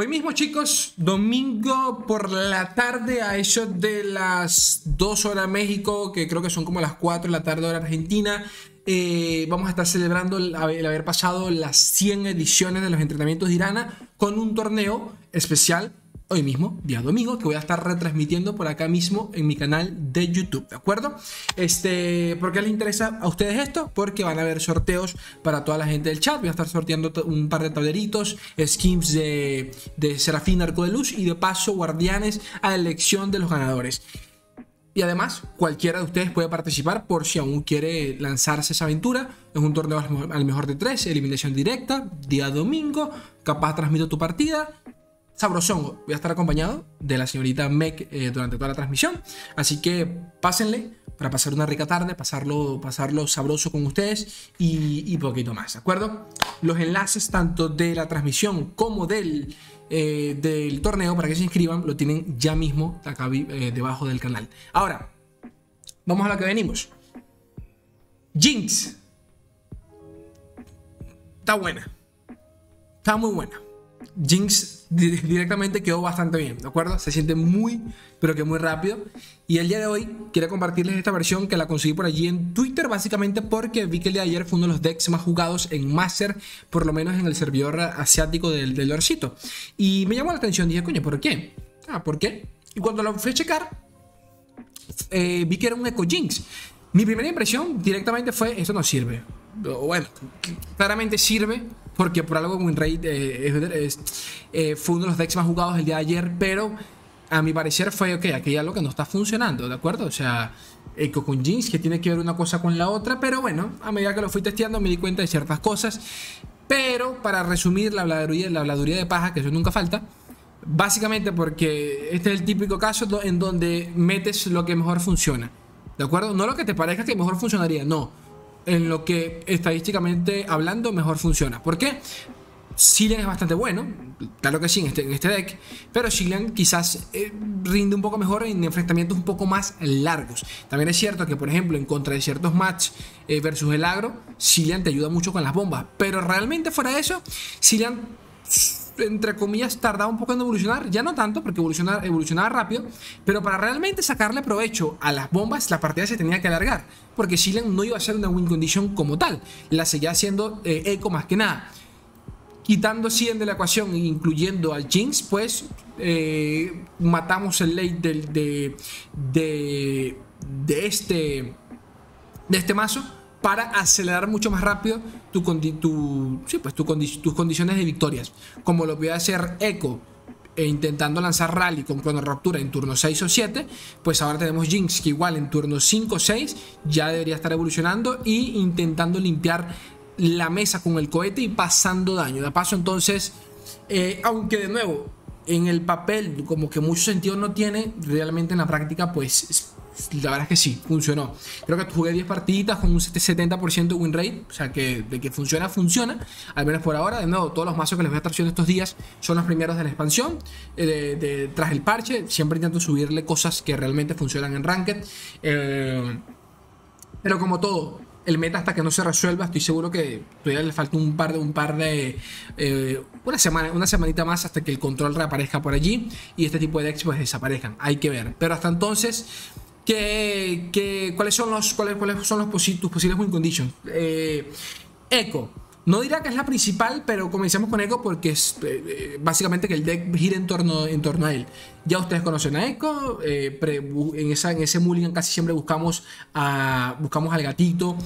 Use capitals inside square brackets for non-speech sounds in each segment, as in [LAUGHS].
Hoy mismo, chicos, domingo por la tarde, a eso de las 2 horas México, que creo que son como las 4 de la tarde hora Argentina, eh, vamos a estar celebrando el, haber pasado las 100 ediciones de los entrenamientos de Irana con un torneo especial hoy mismo, día domingo, que voy a estar retransmitiendo por acá mismo en mi canal de YouTube, ¿de acuerdo? Este, ¿Por qué les interesa a ustedes esto? Porque van a haber sorteos para toda la gente del chat, voy a estar sorteando un par de tableritos, skins de, de Serafín Arco de Luz y de paso guardianes a la elección de los ganadores. Y además, cualquiera de ustedes puede participar por si aún quiere lanzarse esa aventura. Es un torneo al mejor de tres, eliminación directa, día domingo. Capaz transmito tu partida sabrosongo. Voy a estar acompañado de la señorita Meg eh, durante toda la transmisión. Así que pásenle para pasar una rica tarde, pasarlo, pasarlo sabroso con ustedes y, poquito más, ¿de acuerdo? Los enlaces tanto de la transmisión como del, eh, del torneo para que se inscriban lo tienen ya mismo acá eh, debajo del canal. Ahora, vamos a lo que venimos. Jinx. Está buena. Está muy buena. Jinx directamente quedó bastante bien, ¿de acuerdo? Se siente muy, pero que muy rápido. Y el día de hoy quiero compartirles esta versión que la conseguí por allí en Twitter, básicamente porque vi que el día de ayer fue uno de los decks más jugados en Master, por lo menos en el servidor asiático del, del Lorcito. Y me llamó la atención, dije, coño, ¿por qué? Ah, ¿por qué? Y cuando lo fui a checar, eh, vi que era un Echo Jinx. Mi primera impresión directamente fue, esto no sirve. Bueno, claramente sirve porque por algo WinRate eh, eh, fue uno de los decks más jugados el día de ayer, pero a mi parecer fue, ok, aquí hay algo que no está funcionando, ¿de acuerdo? O sea, Echo con Jeans, que tiene que ver una cosa con la otra, pero bueno, a medida que lo fui testeando me di cuenta de ciertas cosas. Pero para resumir la habladuría, la habladuría de paja, que eso nunca falta, básicamente porque este es el típico caso en donde metes lo que mejor funciona, ¿de acuerdo? No lo que te parezca que mejor funcionaría, no en lo que estadísticamente hablando mejor funciona. ¿Por qué? Cillian es bastante bueno, claro que sí, en este, este deck, pero Cillian quizás eh, rinde un poco mejor en enfrentamientos un poco más largos. También es cierto que, por ejemplo, en contra de ciertos match eh, versus el agro, Cillian te ayuda mucho con las bombas, pero realmente fuera de eso, Cillian entre comillas, tardaba un poco en evolucionar. Ya no tanto, porque evolucionaba, evolucionaba rápido. Pero para realmente sacarle provecho a las bombas, la partida se tenía que alargar. Porque Silen no iba a ser una win condition como tal. La seguía haciendo eh, eco más que nada. Quitando 100 de la ecuación e incluyendo al Jinx, pues eh, matamos el late del, de, de, de, este, de este mazo para acelerar mucho más rápido pues, tus condiciones de victorias. Como lo voy a hacer Echo e intentando lanzar Rally con Chrono Raptura en turno 6 o 7, pues ahora tenemos Jinx que igual en turno 5 o 6 ya debería estar evolucionando y intentando limpiar la mesa con el cohete y pasando daño. De paso entonces, eh, aunque de nuevo en el papel como que mucho sentido no tiene, realmente en la práctica pues la verdad es que sí, funcionó. Creo que jugué 10 partiditas con un 70% win rate, o sea que de que funciona, funciona, al menos por ahora. De nuevo, todos los mazos que les voy a estar haciendo estos días son los primeros de la expansión, eh, de, tras el parche. Siempre intento subirle cosas que realmente funcionan en Ranked. Eh, pero como todo, el meta hasta que no se resuelva, estoy seguro que todavía le falta un par de, un par de, eh, una semana, una semanita más hasta que el control reaparezca por allí y este tipo de decks pues desaparezcan. Hay que ver. Pero hasta entonces que, cuáles son los cuáles, cuáles son los tus posibles win conditions. Eh, Echo. No dirá que es la principal, pero comencemos con Echo porque es eh, eh, básicamente que el deck gira en torno, en torno a él. Ya ustedes conocen a Echo, eh, en, esa, en ese mulligan casi siempre buscamos, a, buscamos al gatito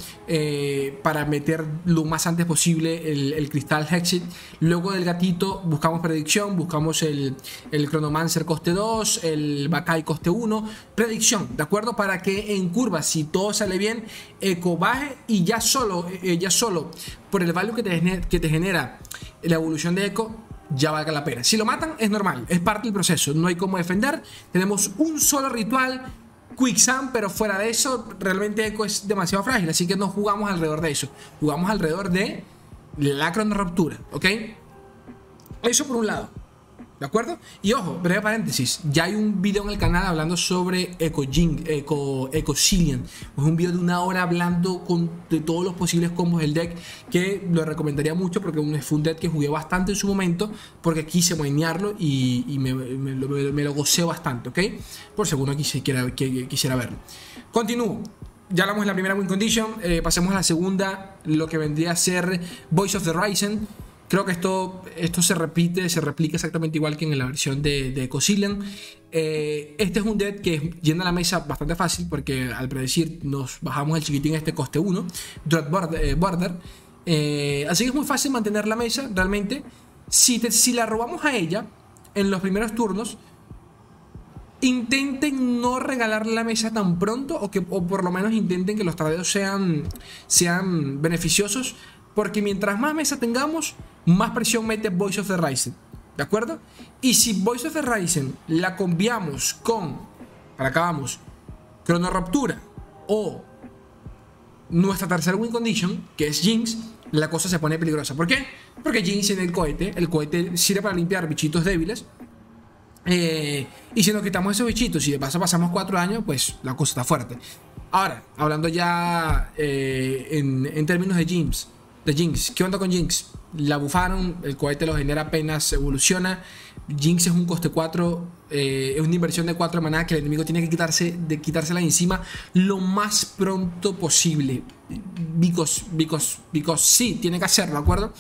para meter lo más antes posible el, cristal Hexit. Luego del gatito buscamos predicción, buscamos el, el coste 2, el Bakai coste 1, predicción, ¿de acuerdo? Para que en curva, si todo sale bien, Echo baje y ya solo, ya solo por el value que te, que te genera la evolución de Echo, ya valga la pena. Si lo matan, es normal, es parte del proceso, no hay cómo defender. Tenemos un solo ritual, Quicksand, pero fuera de eso, realmente Echo es demasiado frágil, así que no jugamos alrededor de eso. Jugamos alrededor de la crono ruptura, ¿ok? Eso por un lado. ¿De acuerdo? Y ojo, breve paréntesis, ya hay un video en el canal hablando sobre Eco Jing, Eco, Eco Es un video de una hora hablando con, de todos los posibles combos del deck que lo recomendaría mucho porque fue un deck que jugué bastante en su momento porque quise mainearlo y, me, lo gocé bastante, ¿ok? Por si alguno quisiera, quisiera verlo. Continúo ya hablamos de la primera win condition, eh, pasemos a la segunda, lo que vendría a ser Voice of the Rising. Creo que esto, esto se repite, se replica exactamente igual que en la versión de, de eh, este es un deck que llena la mesa bastante fácil porque al predecir nos bajamos el chiquitín este coste 1, Drop Border. Así que es muy fácil mantener la mesa realmente. Si, si la robamos a ella en los primeros turnos, intenten no regalar la mesa tan pronto o que por lo menos intenten que los tradeos sean, sean beneficiosos porque mientras más mesa tengamos, más presión mete Voice of the Rising. ¿De acuerdo? Y si Voice of the Rising la cambiamos con, para acá vamos, Crono Ruptura o nuestra tercera win condition, que es Jinx, la cosa se pone peligrosa. ¿Por qué? Porque Jinx en el cohete, el cohete sirve para limpiar bichitos débiles. Eh, y si nos quitamos esos bichitos y de paso pasamos cuatro años, pues la cosa está fuerte. Ahora, hablando ya eh, en, en, términos de Jinx, de Jinx. ¿Qué onda con Jinx? La bufaron, el cohete lo genera apenas evoluciona. Jinx es un coste 4, eh, es una inversión de 4 de maná que el enemigo tiene que quitarse, de quitársela de encima lo más pronto posible. Vicos, Vicos, Vicos, sí, tiene que hacerlo, ¿de acuerdo?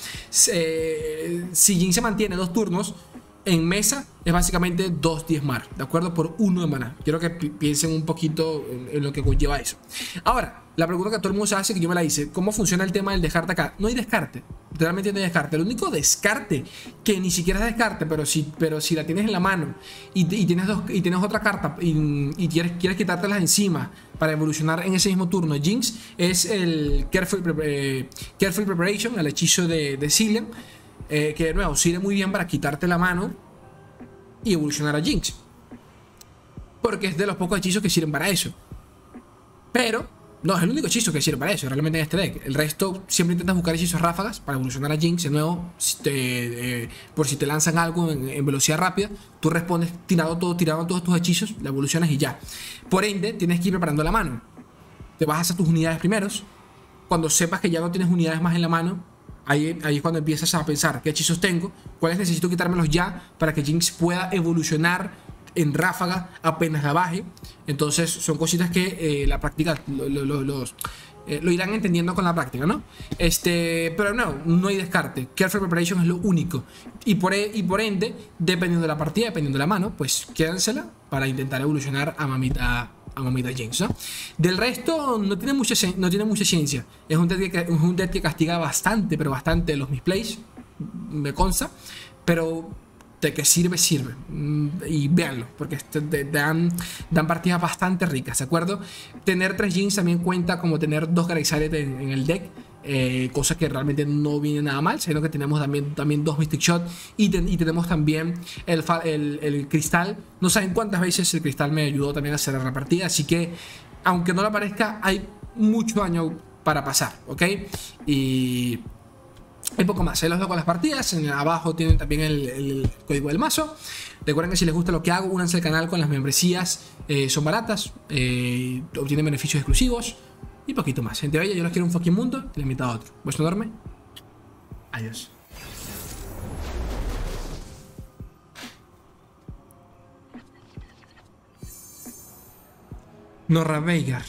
Eh, si Jinx se mantiene dos turnos, en mesa es básicamente 2 10 mar, ¿de acuerdo? Por uno de maná. Quiero que piensen un poquito en, lo que conlleva eso. Ahora, la pregunta que todo el mundo se hace, que yo me la hice, ¿cómo funciona el tema del descarte acá? No hay descarte, realmente no hay descarte. El único descarte, que ni siquiera es descarte, pero si, pero si la tienes en la mano y, tienes, dos, y tienes otra carta y, quieres, quieres quitártelas encima para evolucionar en ese mismo turno, Jinx, es el Careful, eh, Preparation, el hechizo de, de eh, que de nuevo sirve muy bien para quitarte la mano y evolucionar a Jinx. Porque es de los pocos hechizos que sirven para eso. Pero no es el único hechizo que sirve para eso, realmente en este deck. El resto siempre intentas buscar hechizos ráfagas para evolucionar a Jinx. De nuevo, eh, por si te lanzan algo en, velocidad rápida, tú respondes tirando, todo, tirando todos tus hechizos, la evolucionas y ya. Por ende, tienes que ir preparando la mano. Te vas a tus unidades primeros. Cuando sepas que ya no tienes unidades más en la mano, Ahí, ahí, es cuando empiezas a pensar qué hechizos tengo, cuáles necesito quitármelos ya para que Jinx pueda evolucionar en ráfaga apenas la baje. Entonces son cositas que eh, la práctica eh, lo, irán entendiendo con la práctica, ¿no? Este, pero no, no hay descarte. Careful Preparation es lo único. Y por, e, y por ende, dependiendo de la partida, dependiendo de la mano, pues quédansela para intentar evolucionar a mamita a Mamita James, ¿no? Del resto, no tiene mucha, no tiene mucha ciencia. Es un, deck que, es un deck que castiga bastante, pero bastante los misplays, me consta. Pero de que sirve, sirve. Mm, y véanlo, porque dan, dan partidas bastante ricas, ¿de acuerdo? Tener tres jeans también cuenta como tener dos Galaxy en el deck eh, cosa que realmente no viene nada mal, sino que tenemos también, también dos Mystic Shot y, tenemos también el, el, cristal. No saben cuántas veces el cristal me ayudó también a hacer la partida, así que aunque no lo parezca, hay mucho daño para pasar, ¿ok? Y hay poco más, ahí los con las partidas, abajo tienen también el, código del mazo. Recuerden que si les gusta lo que hago, únanse al canal con las membresías, eh, son baratas, eh, obtienen beneficios exclusivos. Y poquito más. Gente bella, yo los quiero un fucking mundo. Te invito a otro. ¿Vuestro enorme? Adiós. Norra Veigar.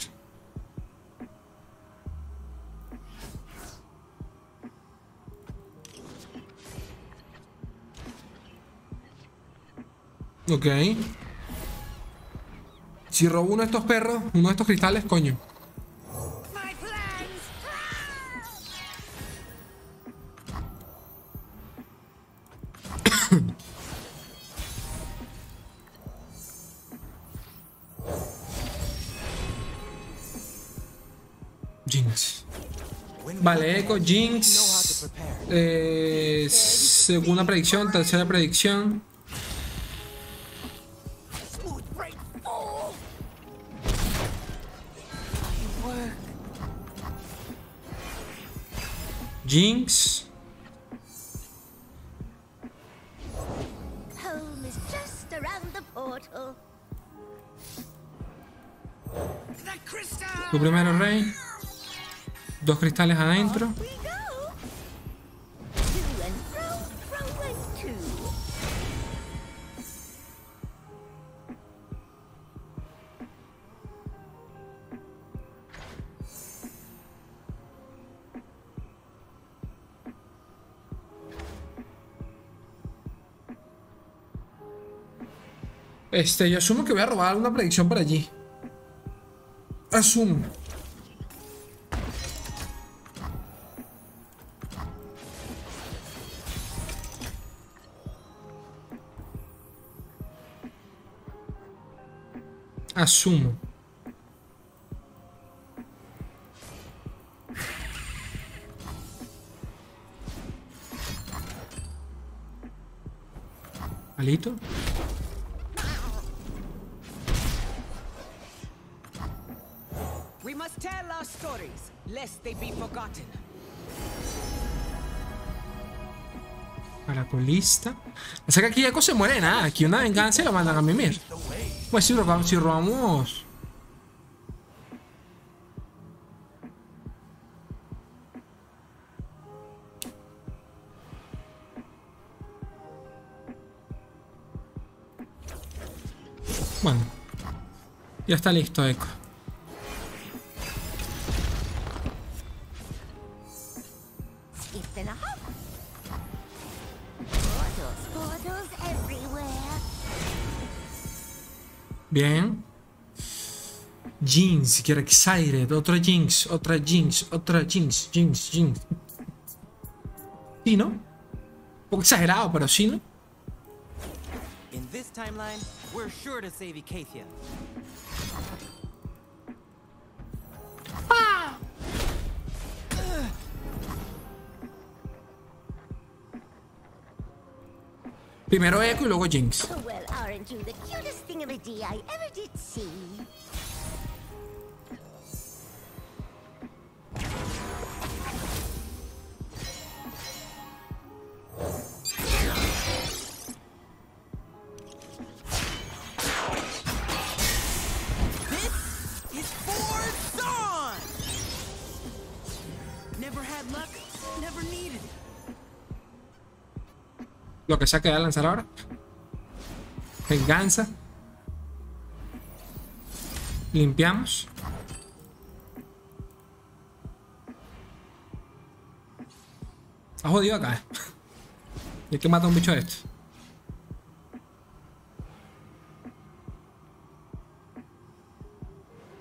Ok. Si robo uno de estos perros, uno de estos cristales, coño. Jinx. Vale, Echo, Jinx. Eh, segunda predicción, tercera predicción. Jinx. Home is. Tu primero rey. Dos cristales adentro. Este, yo asumo que voy a robar alguna predicción por allí. Asumo. Asumo. Alito. Para colista. O sea que aquí Echo se muere nada. Aquí una venganza y lo mandan a mimir. Pues si robamos, si robamos. Bueno. Ya está listo, Echo. Bien. Jinx, quiero excited. Otra Jinx, otra Jinx, otra Jinx, Jinx, Jinx. ¿Sí, no? Un poco exagerado, pero sí, ¿no? Primero Echo y luego Jinx. Lo que sea que va a lanzar ahora. Venganza. Limpiamos. Ha jodido acá. Hay que matar un bicho de esto.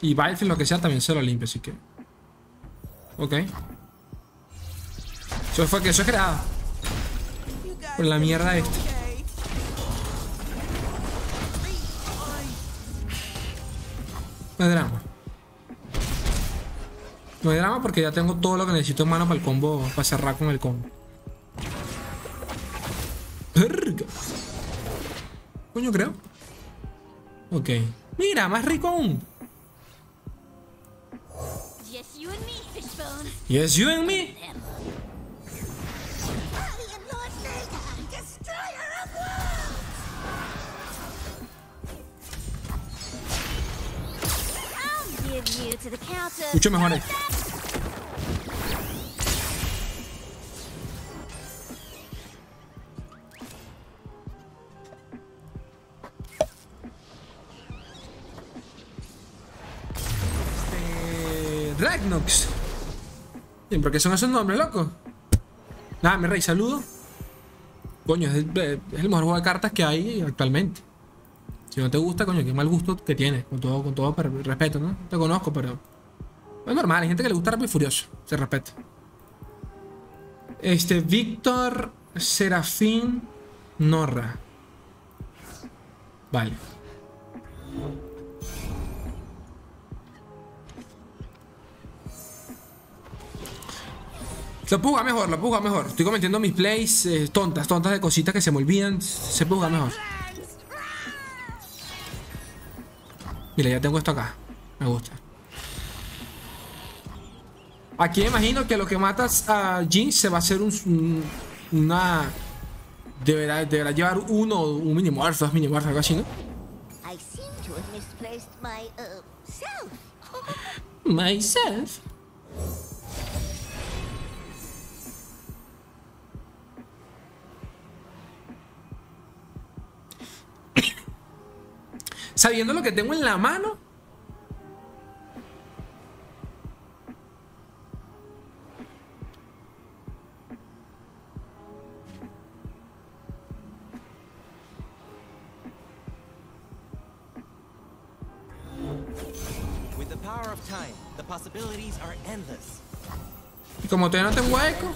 Y Battlefield lo que sea también se lo limpia, así que. Ok. Eso fue que eso es creado. Por la mierda esta. No hay drama. No hay drama porque ya tengo todo lo que necesito en mano para el combo, para cerrar con el combo. Coño, creo. Ok. Mira, más rico aún. Yes, you and me. Mucho mejor. Eh, Ragnox. ¿Por qué son esos nombres, loco? Nada, mi rey, saludo. Coño, es el, es el mejor juego de cartas que hay actualmente. Si no te gusta, coño, qué mal gusto que tienes. Con todo, con todo respeto, ¿no? Te conozco, pero. Es normal, hay gente que le gusta Rápido y Furioso. Se respeta. Este, Víctor Serafín Norra. Vale. Lo puedo jugar mejor, lo puedo jugar mejor. Estoy cometiendo mis plays eh, tontas, tontas de cositas que se me olvidan. Se puede jugar mejor. Mira, ya tengo esto acá. Me gusta. Aquí me imagino que lo que matas a Jin se va a hacer un, una... Deberá, deberá llevar uno, un mini muerto, dos mini algo así, ¿no? myself. Sabiendo lo que tengo en la mano. Y como todavía no tengo eco.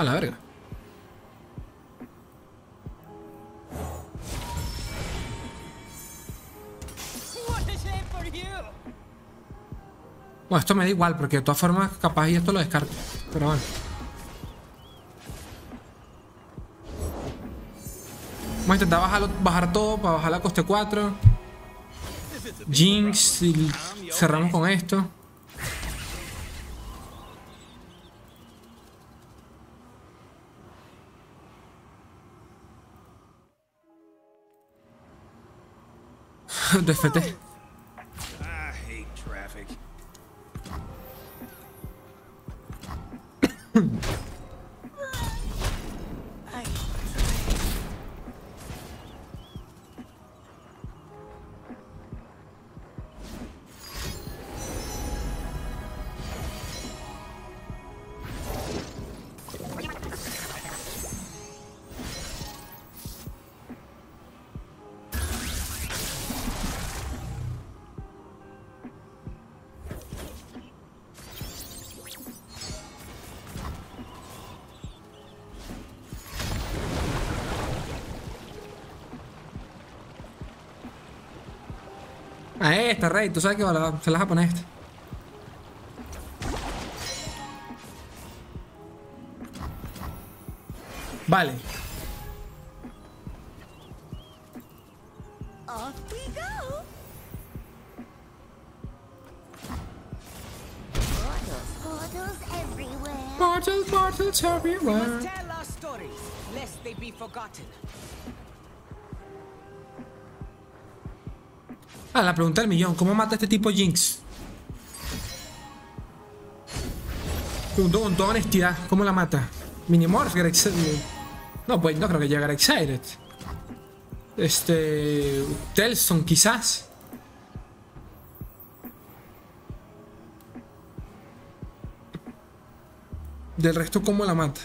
A la verga. Bueno, esto me da igual, porque de todas formas, capaz y esto lo descarto. Pero bueno. Vamos a intentar bajarlo- bajar todo para bajar la coste 4. Jinx y cerramos con esto. [LAUGHS] DFT. [COUGHS] A esta, Rey. Tú sabes que la- se las vas a poner esta. Vale. Everywhere. Portals, portals everywhere. Tell our stories, lest they be forgotten. Ah, la pregunta del millón. ¿Cómo mata este tipo Jinx? Pregunto con toda honestidad. ¿Cómo la mata? Minimorph. No, pues no creo que llegue a Excited. Este... Telson, quizás. Del resto, ¿cómo la mata?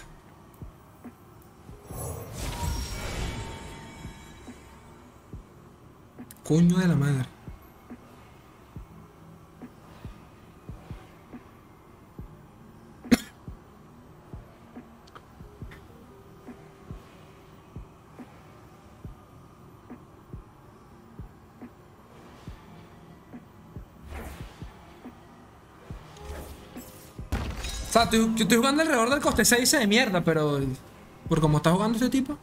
Coño de la madre. Estoy- yo estoy jugando alrededor del coste 6 de mierda, pero... Por cómo está jugando este tipo.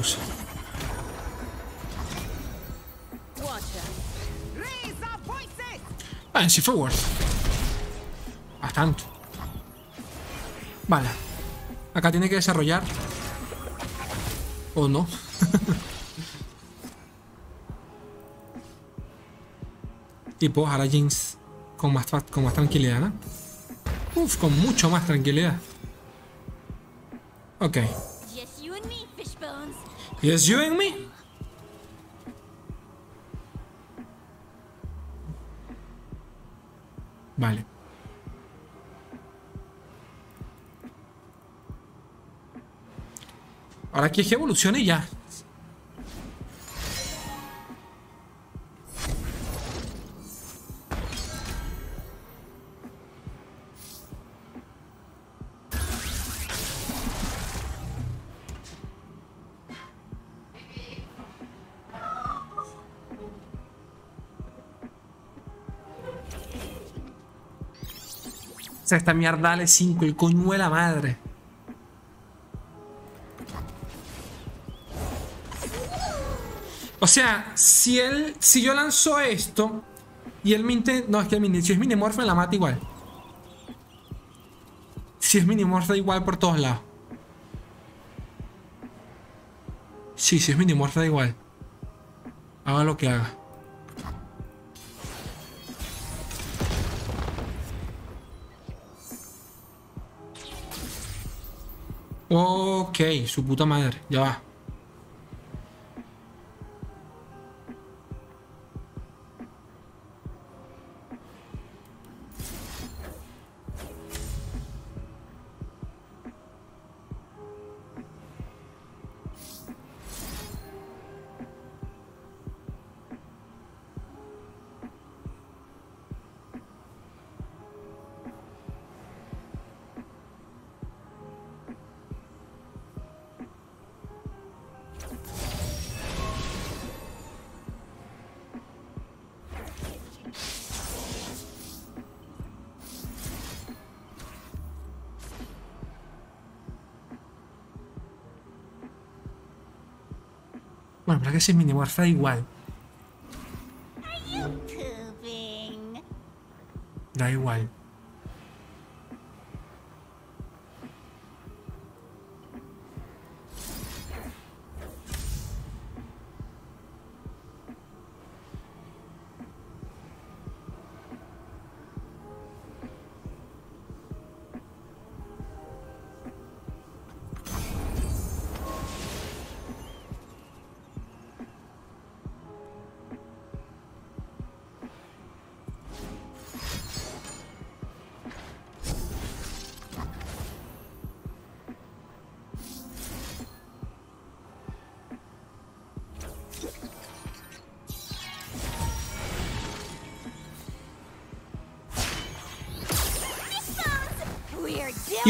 Our voices! Ah, sí fue worth. Bastante. Vale. Acá tiene que desarrollar. O no. [LAUGHS] y puedo bajar a Jinx con más, con más tranquilidad, ¿no? Uf, con mucho más tranquilidad. Ok. Just you and me, Fishbones. Yes, you and me. Vale. Ahora aquí es que evolucione ya. Esta mierda dale 5, el coño de la madre. O sea, si él, si yo lanzo esto y él me no es que el mini, si es minimorph me la mata igual. Si es minimorph da igual por todos lados. Sí, si es minimorph da igual. Haga lo que haga. Ok, su puta madre, ya va. Bueno, pero es que si es minimorph da igual. Da igual.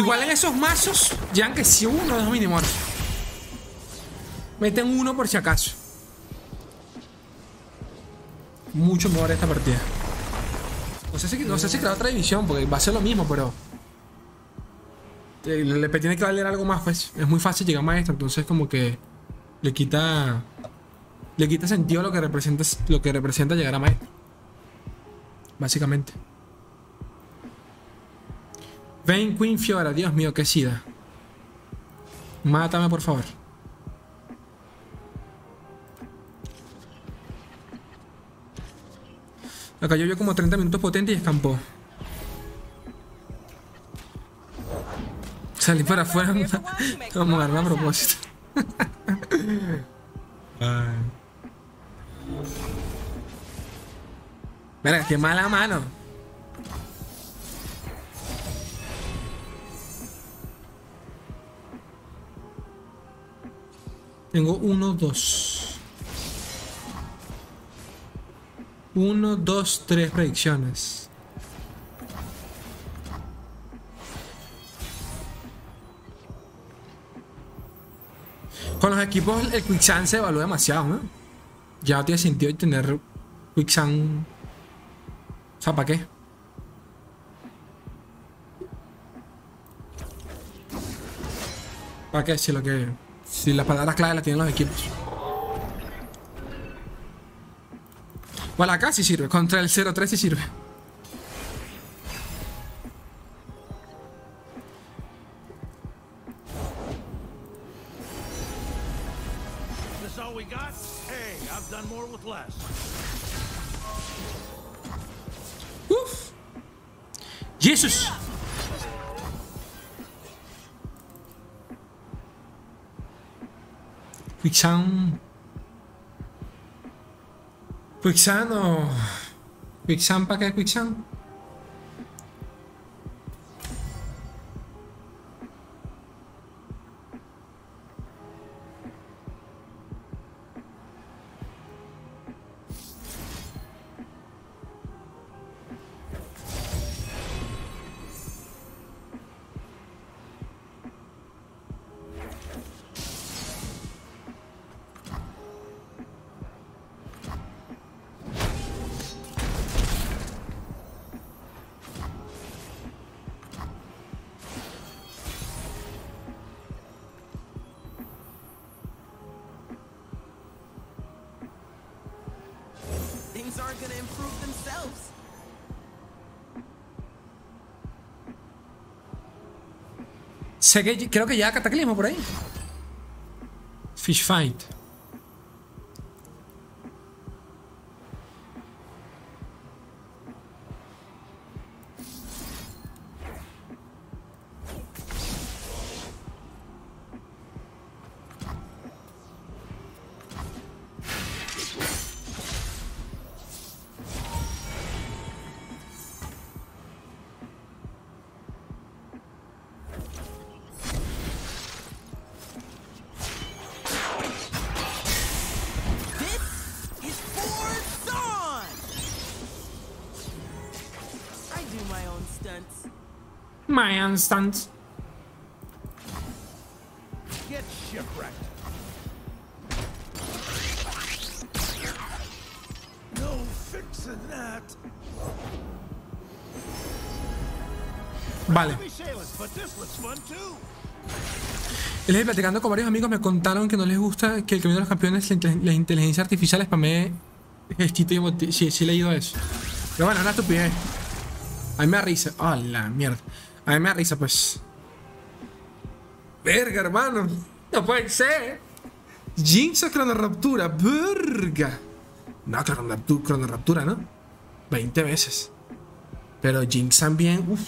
Igual en esos mazos, ya que si uno de los minimorph. Meten uno por si acaso. Mucho mejor esta partida. No sé si, no crear otra división, porque va a ser lo mismo, pero. eh, le tiene que valer algo más, pues. Es muy fácil llegar a maestro, entonces como que le quita. Le quita sentido lo que representa, lo que representa llegar a maestro. Básicamente. Ven Queen Fiora, Dios mío, qué sida. Mátame, por favor. Acá yo como 30 minutos potente y escampó. Salí para afuera como darme [LAUGHS] a propósito. Mira, qué mala mano. Tengo uno, dos. Uno, dos, tres predicciones. Con los equipos el Quicksand se evalúa demasiado, ¿no? Ya no tiene sentido tener Quicksand. O sea, ¿para qué? ¿Para qué? Si lo que. Si las palabras clave las tienen los equipos. Bueno, acá sí sirve. Contra el 0-3 sí sirve. This all Quicksand. Quicksand o. Quicksand para qué Quicksand? Sé que creo que ya Cataclismo por ahí. Fish Fight. My instant. Get shipwrecked. No fixing that. Vale. El día platicando con varios amigos me contaron que no les gusta que el camino de los campeones, la, inte- la inteligencia artificial spamee gestito y Sí, sí he leído eso. Pero bueno, una estupidez. A mí me da risa. La mierda. A mí me da pues. Verga, hermano. No puede ser. Jinx cronoraptura. Verga. No, cronoraptura, cronoraptura, ¿no? 20 veces. Pero Jinx también. Uf.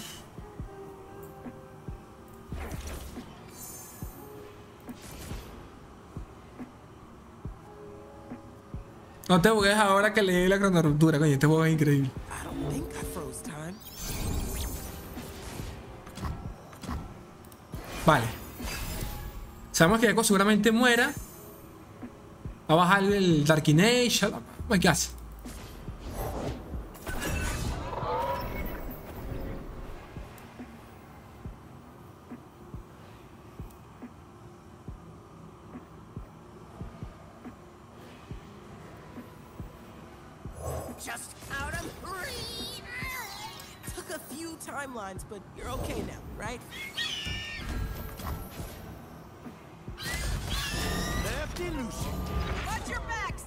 No te bugues ahora que leí la cronoruptura, coño, este juego es increíble. I don't think I froze time. Vale. Sabemos que Echo seguramente muera. Va a bajar el Darkination. ¿Qué hace? Took a few timelines, but you're okay now, right? Lefty. Watch your backs!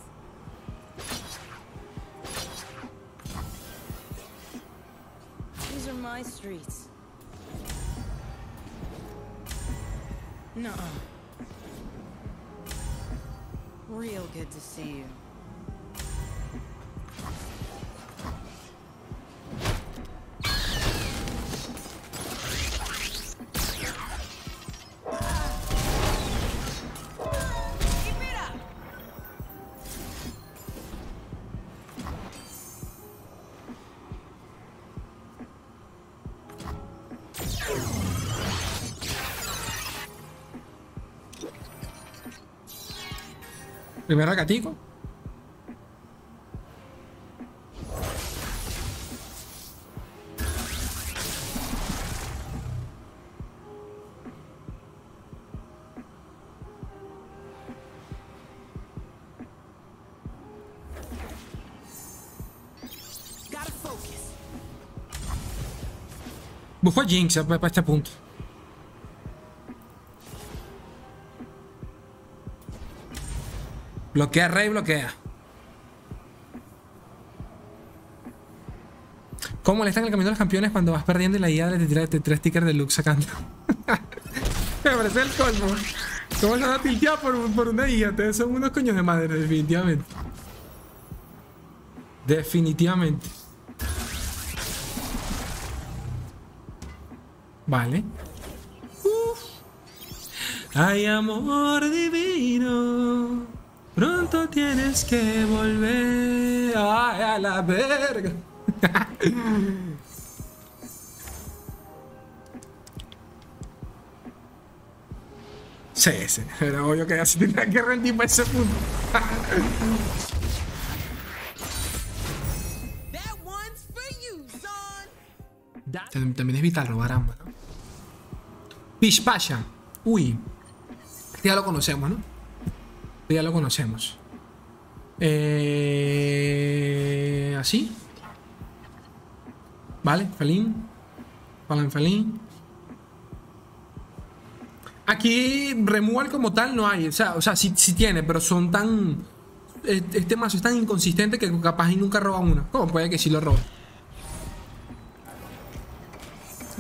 These are my streets. No. Real good to see you. Primer gatico. Gotta focus. Busco a Jinx para para este Bloquea Rey, bloquea. ¿Cómo molestan el camino de los campeones cuando vas perdiendo y la IA te tira tres stickers de Luke [LAUGHS] sacando? Me parece el colmo. ¿Cómo se van a tiltear por, por una IA? Son unos coños de madre, definitivamente. Definitivamente. Vale. Uf. Ay, amor divino. Pronto tienes que volver. Ay, a la verga. [LAUGHS] Sí, sí. Era obvio que ya se tenía que rendir para ese punto. [LAUGHS] También es vital robar armas, ¿no? Pishpasha. Uy. Ya lo conocemos, ¿no? Ya lo conocemos. Eh, así. Vale, Felín. Falan Felín. Aquí removal como tal no hay. O sea, o sea sí, sí tiene, pero son tan. eh, este mazo es tan inconsistente que capaz y nunca roba uno. Como puede que sí lo robe.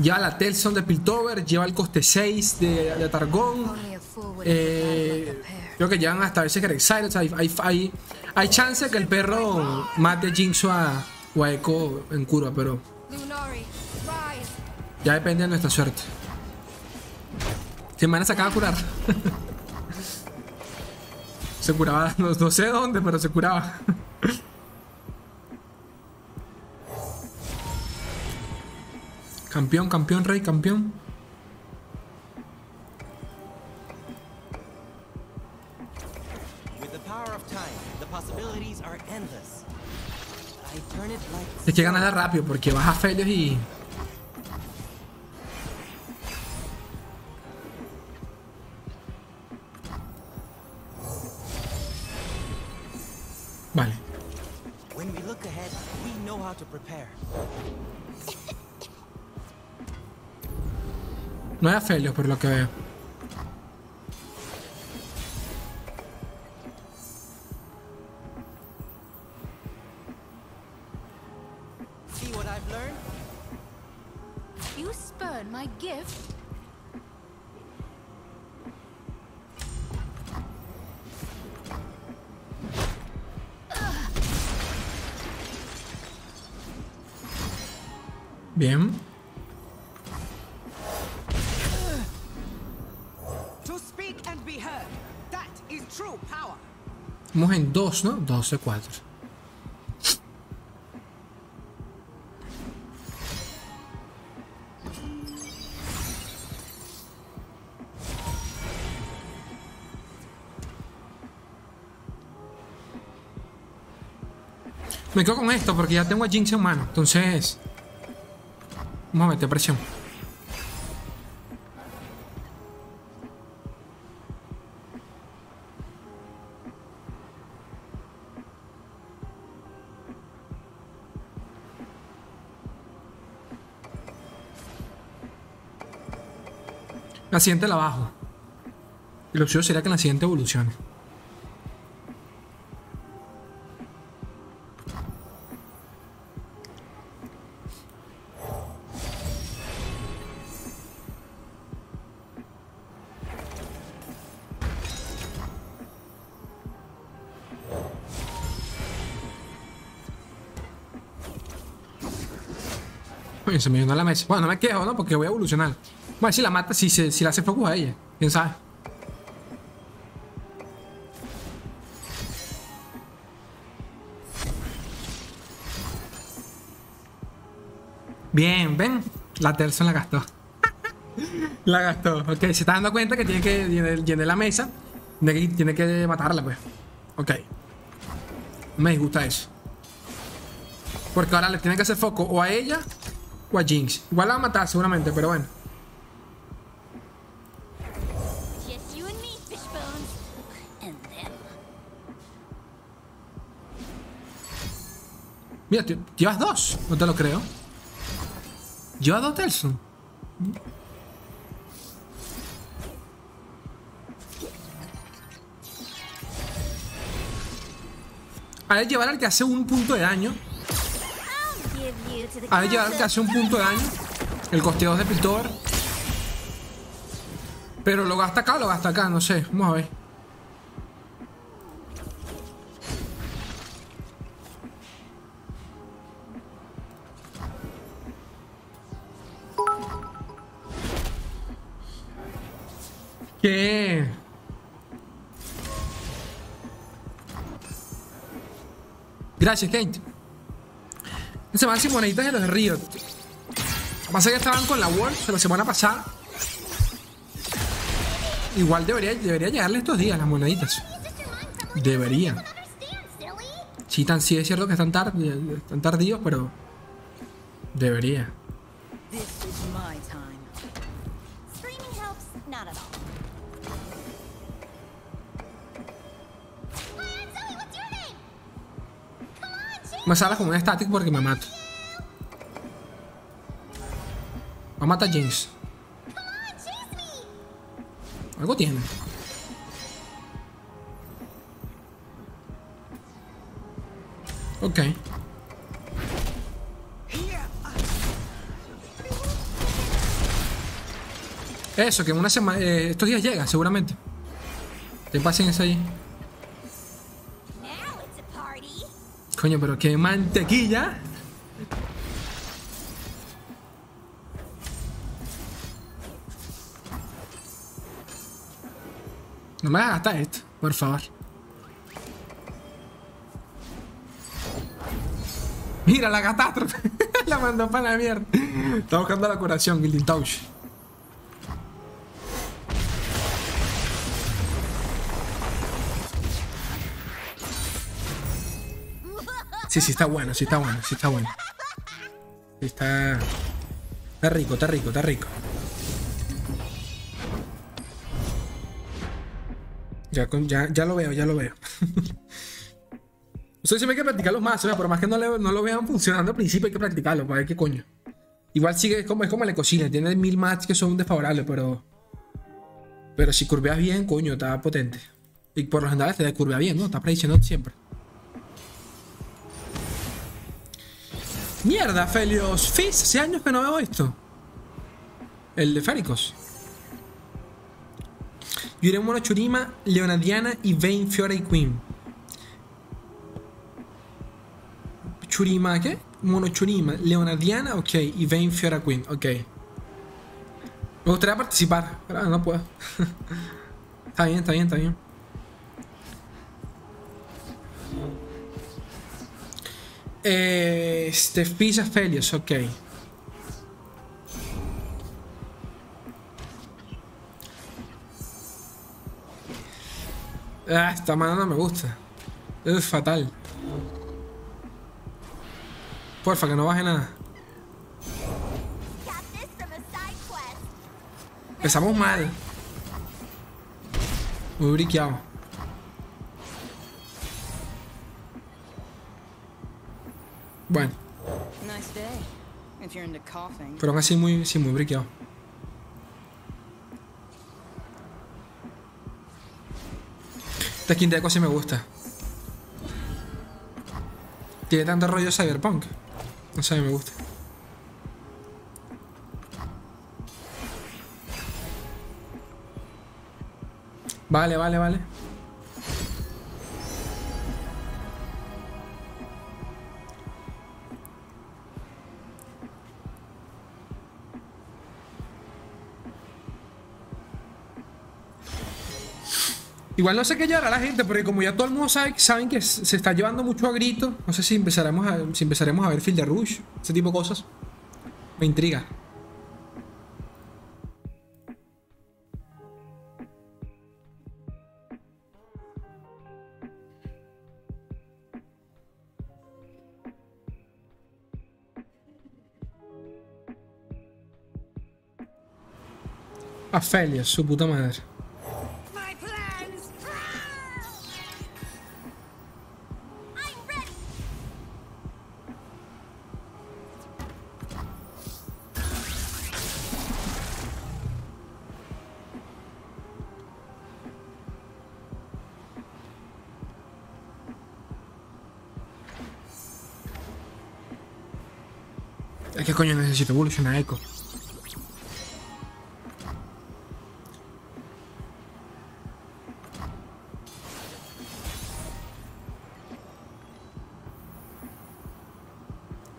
Lleva la Telson de Piltover, lleva el coste 6 de, de Targón. Eh, creo que llevan hasta veces que Exile. O hay, hay, hay, chance que el perro mate a Jinx o a, o Echo en curva, pero ya depende de nuestra suerte. Se me van a sacar a curar. [LAUGHS] se curaba, no sé dónde, pero se curaba. [LAUGHS] campeón, campeón, rey, campeón. Es que ganarla rápido porque vas a Felios y. Vale. No es a Felios por lo que veo. 2, ¿no? 12, 4. Me quedo con esto porque ya tengo a Jinx en mano. Entonces. Vamos a meter presión. La siguiente la bajo. Y lo suyo sería que la siguiente evolucione. Oye, se me llenó la mesa. Bueno, no me quejo, ¿no? Porque voy a evolucionar. Ver si la mata, si, se- si la hace focus a ella. ¿Quién sabe? Bien, ven. La Telson la gastó. [LAUGHS] la gastó. Ok, se está dando cuenta que tiene que llenar, llenar la mesa. Tiene que, tiene que matarla, pues. Ok. Me disgusta eso. Porque ahora le tiene que hacer foco o a ella o a Jinx. Igual la va a matar seguramente, pero bueno. Llevas dos. No te lo creo. Llevas dos Telson. A ver, llevar al que hace un punto de daño. A ver, llevar al que hace un punto de daño. El costeo de Piltover. Pero lo gasta acá lo gasta acá, no sé. Vamos a ver. Gracias, Kate. Se van sin moneditas de los de Riot. Lo que pasa es que estaban con la World la semana pasada. Igual debería, debería llegarle estos días las moneditas. Debería. Sí, tan, sí es cierto que están, tar- están tardíos, pero debería. Me sale como un static porque me mato. Va a matar me. Algo tiene. Ok. Eso, que en una semana. eh, estos días llega, seguramente. Te paciencia ahí. Coño, pero qué mantequilla. No me hagas gastar esto, por favor. Mira la catástrofe. [LAUGHS] la mandó para la mierda. Está buscando la curación, Gilding Touch. Sí, sí está bueno, sí está bueno, sí está bueno. Sí está. Está rico, está rico, está rico. Ya, ya, ya lo veo, ya lo veo. [LAUGHS] Ustedes siempre hay que practicar los mazos, ¿verdad? por más que no, le- no lo vean funcionando al principio, hay que practicarlo para ver qué coño. Igual sigue es como, es como la cocina, tiene mil matches que son desfavorables, pero. Pero si curveas bien, coño, está potente. Y por lo general te curvea bien, ¿no? Está prediciendo siempre. Mierda, Felios Fizz, hace años que no veo esto. El de Féricos. Yurem Mono Churima, Leonadiana y Vayne Fiora y Queen. Churima, ¿qué? Mono Churima, Leonadiana, ok. Y Vayne Fiora Queen, ok. Me gustaría participar, pero no puedo. [LAUGHS] está bien, está bien, está bien. Este, Pizza Felios, ok. Ah, esta mano no me gusta. Es fatal. Porfa, que no baje nada. Empezamos mal. Muy briqueado. Bueno, pero aún así muy, sí, muy briqueado. Esta skin de Echo sí me gusta. Tiene tanto rollo cyberpunk. No sé, me gusta. Vale, vale, vale. Igual no sé qué llevará la gente, porque como ya todo el mundo sabe, saben que se está llevando mucho a grito, no sé si empezaremos a, si empezaremos a ver Field de Rush, ese tipo de cosas. Me intriga. Afelia, su puta madre. ¿Qué coño necesito evolucionar Echo?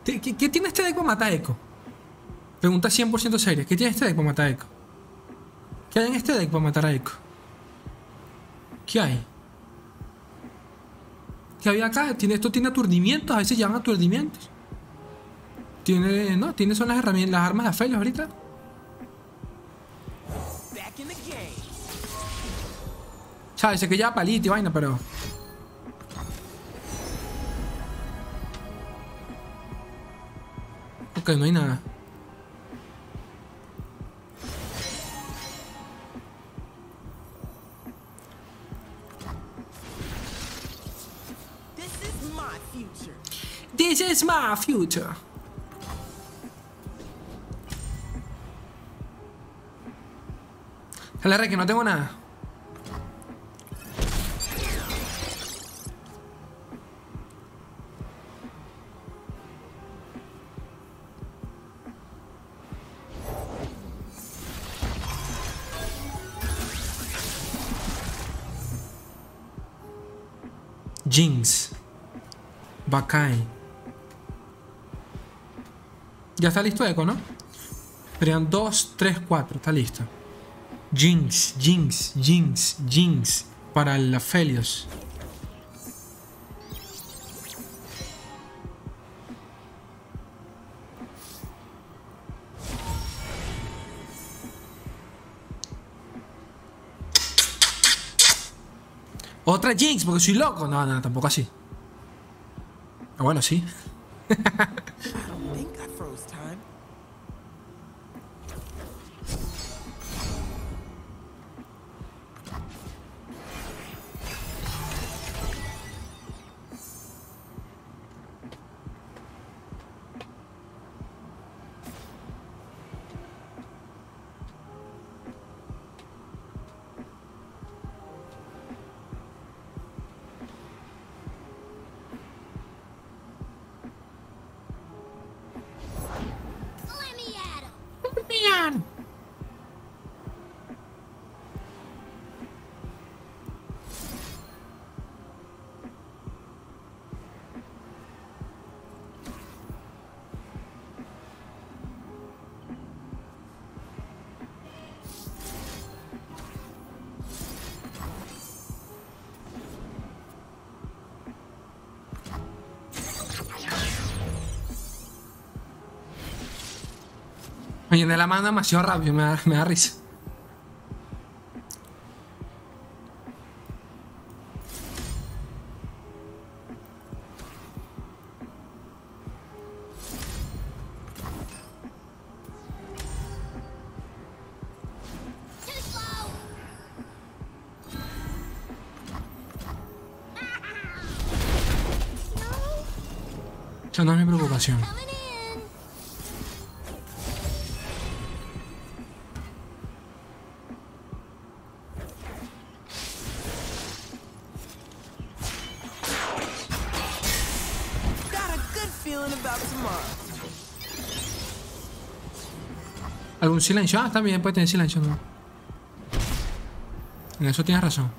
¿Qué, qué, tiene este deck para matar Echo? Pregunta 100% seria. ¿Qué tiene este deck para matar Echo? ¿Qué hay en este deck para matar a Echo? ¿Qué hay? ¿Qué había acá? Tiene, esto tiene aturdimientos, a veces llaman aturdimientos. Tiene, no, tiene son las herramientas, las armas de Aphelios ahorita. O sea, dice que ya palito y vaina, pero. Ok, no hay nada. This is my future. La que no tengo nada. Jinx. Bakai. Ya está listo Echo, ¿no? Serían 2, 3, 4. Está listo. Jinx, Jinx, Jinx, Jinx. Para el Aphelios. Otra Jinx, porque soy loco. No, no, tampoco así. Ah, bueno, sí. [LAUGHS] Me llené la mano demasiado rápido, me da, me da risa. No es mi preocupación. ¿Algún silencio? Ah, también puede tener silencio. ¿no? En eso tienes razón.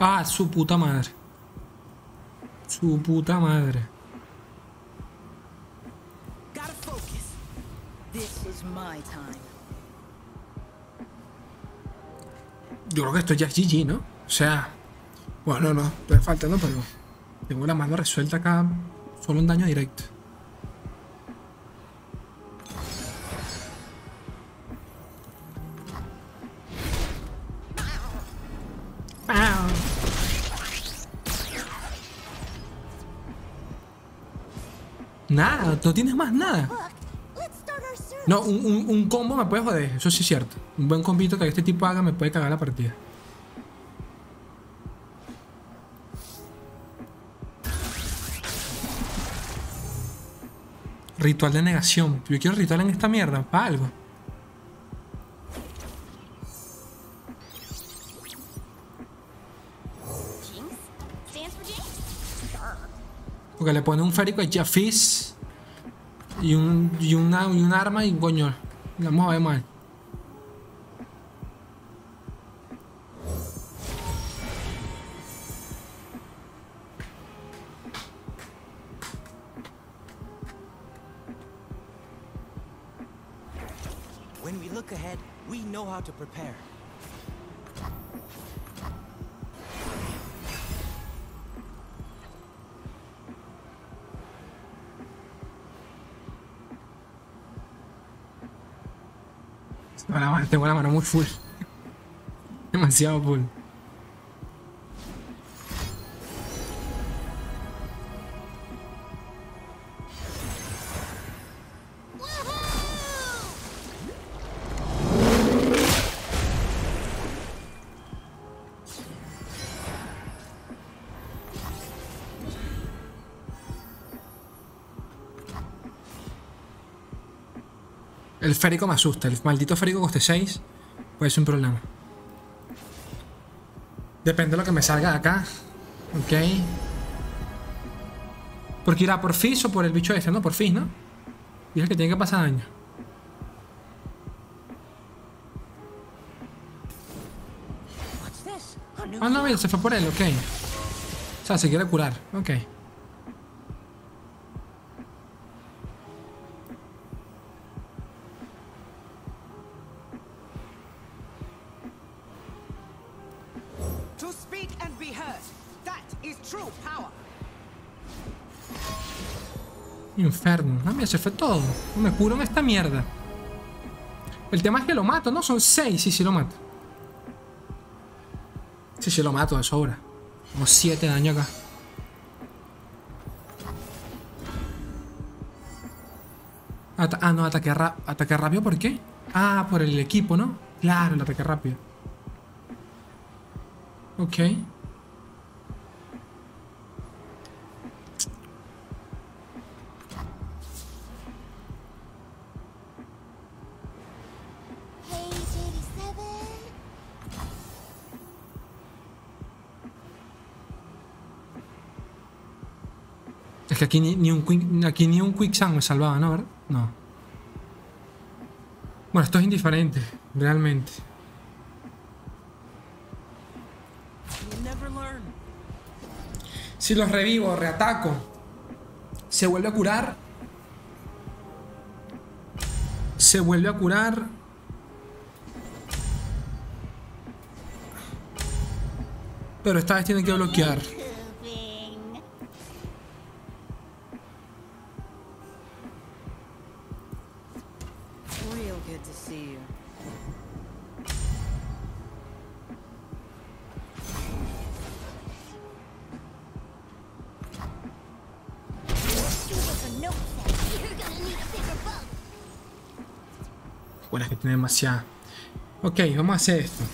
Ah, su puta madre. Su puta madre. Yo creo que esto ya es GG, ¿no? O sea, bueno, no, no, todavía falta, ¿no? Pero tengo la mano resuelta acá, solo un daño directo. Nada, no tienes más nada. No, un- un combo me puede joder, eso sí es cierto. Un buen combito que este tipo haga me puede cagar la partida. Ritual de negación. Yo quiero ritual en esta mierda, para algo. Porque le pone un férico a Jafis y un, y, y un arma y coño. Vamos a ver mal. Muy full. [LAUGHS] Demasiado full. El férico me asusta. El maldito férico coste 6. Puede ser un problema. Depende de lo que me salga de acá. Ok. Porque irá por Fizz o por el bicho este, ¿no? Por Fizz, ¿no? Y es que tiene que pasar daño. Ah, no, mira, se fue por él, ok. O sea, se quiere curar, ok. Ah, mira, se fue todo. No me curo en esta mierda. El tema es que lo mato, ¿no? Son seis, sí, sí lo mato. Sí, sí lo mato de sobra. Como siete daño acá. Ah, no, ataque, ataque rápido, ¿por qué? Ah, por el equipo, ¿no? Claro, el ataque rápido. Ok. Es que aquí ni, un quick, aquí ni un quicksand me salvaba, ¿no? ¿Verdad? No. Bueno, esto es indiferente, realmente. Si los revivo, reataco, se vuelve a curar. Se vuelve a curar. Pero esta vez tiene que bloquear. Tiene demasiada. Ok, vamos a hacer esto.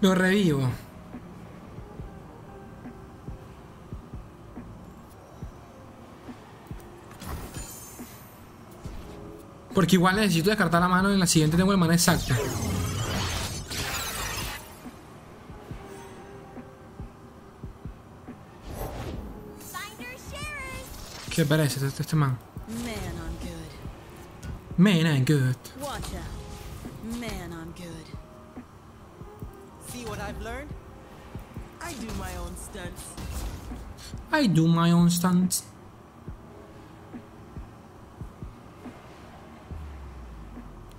Lo revivo. Porque igual necesito descartar la mano y en la siguiente tengo el mana exacta. ¿Qué parece este, este man? Man, I'm good. Watch out. Man, I'm good. See what I've learned? I do my own stunts. I do my own stunts.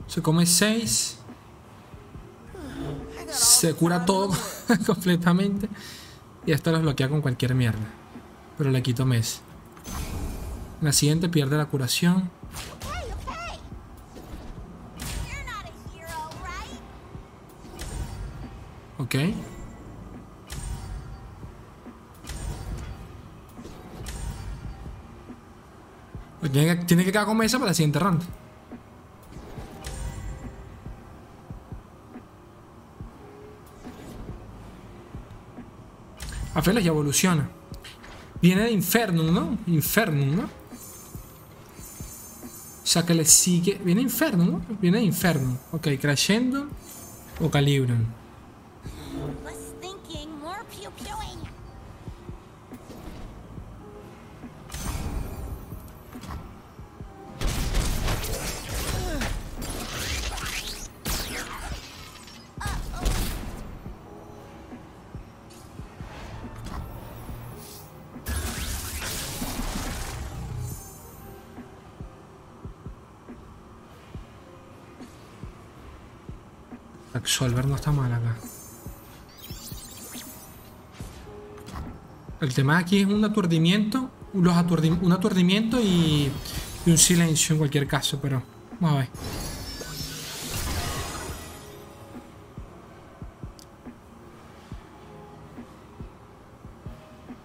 Se come 6. [SIGHS] I got all Se cura todo [LAUGHS] completamente. Y esto lo bloquea con cualquier mierda. Pero le quito mes. La siguiente pierde la curación. Pues tiene, que, tiene que quedar con mesa para la siguiente ronda. Afelas ya evoluciona. Viene de Infernum, ¿no? Infernum, ¿no? O sea que le sigue. Viene Infernum, ¿no? Viene de Infernum. Ok, Crescendo o Calibrum. Absolver no está mal acá. El tema aquí es un aturdimiento, los aturdi- un aturdimiento y, y un silencio en cualquier caso, pero vamos a ver.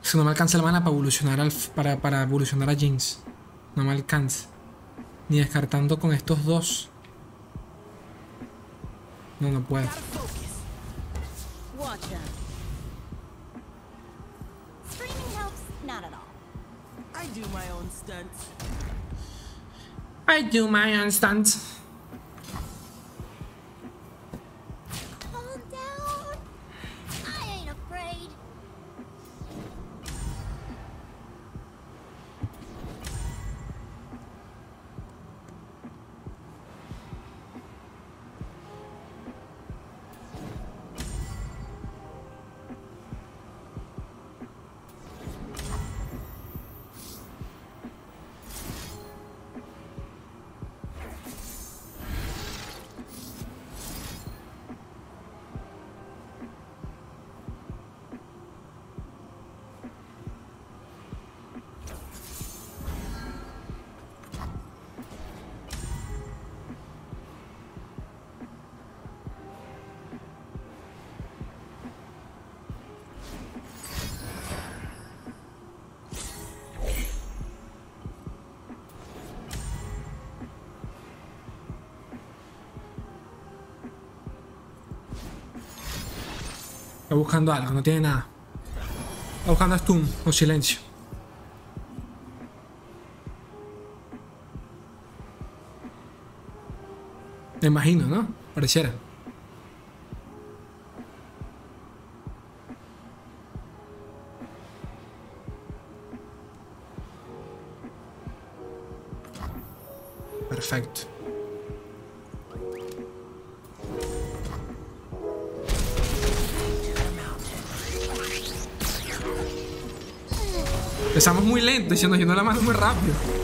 Si no me alcanza la mana para evolucionar al, para, para evolucionar a Jinx. No me alcanza. Ni descartando con estos dos. No, no puedo. Gotta focus. Watch out. Screaming helps not at all. I do my own stunts. Buscando algo, no tiene nada. Está buscando Stun con silencio. Me imagino, ¿no? Pareciera. Muy lento y se nos llenó la mano muy rápido.